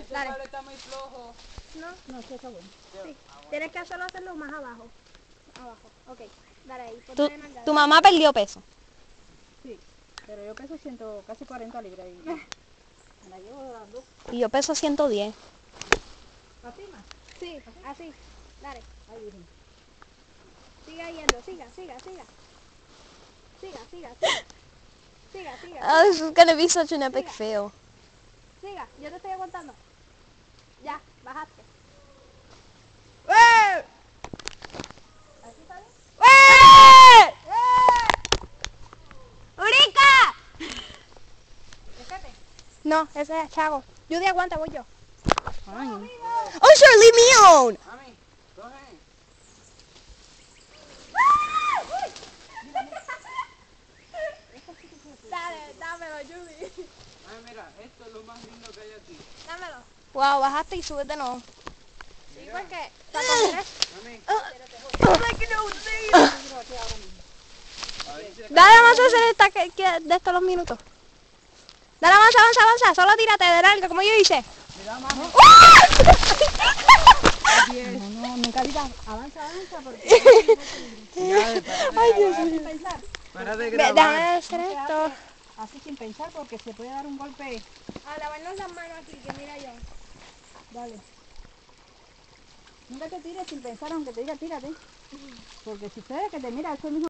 está. Ese Dale. cable está muy flojo. No, No, sí, está bueno. sí. Tienes que solo hacerlo más abajo. Abajo, ok. Dale ahí. Tu, mamá perdió peso. Sí, pero yo peso ciento, casi 40 libras y me la llevo las dos. Y yo peso 110. ¿Así más? Sí, así. Dale. Ay, virgen. Siga yendo, siga, siga, siga. Siga, siga, siga. Siga, siga. Oh, this is gonna be such an epic fail. Siga, yo te estoy aguantando. Ya, bajaste. ¿Así está bien? ¡Urica! Déjate. No, ese es Chago. Judy, aguanta, voy yo. Ay, Oh, sure, leave me alone. Mami, coge. Dale, dámelo, Judy. Ay, mira, esto es lo más lindo que hay aquí. Dámelo. Wow, bajaste y sube de nuevo. Sí, porque para comer Dale, vamos a hacer esta, que, que- de estos los minutos. Dale, avanza, avanza, avanza. Solo tírate de largo, como yo hice. No, no, nunca digas avanza, avanza, porque Ya, Ay, Dios mío. pensar. Para de Ve, grabar. déjame hacer esto. Así sin pensar porque se puede dar un golpe. a lavarnos las manos aquí, que mira yo. Dale. Nunca te tires sin pensar, aunque te diga tírate. Porque si ustedes que te mira, eso mismo.